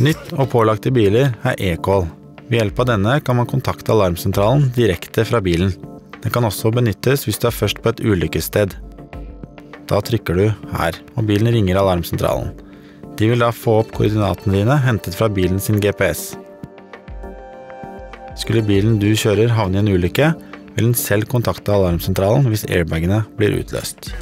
Nytt og pålagt i biler er e-call. Ved hjelp av denne kan man kontakte alarmsentralen direkte fra bilen. Den kan også benyttes hvis du er først på et ulykkessted. Da trykker du her, og bilen ringer alarmsentralen. De vil da få opp koordinatene dine hentet fra bilen sin GPS. Skulle bilen du kjører havne i en ulykke, vil den selv kontakte alarmsentralen hvis airbagene blir utløst.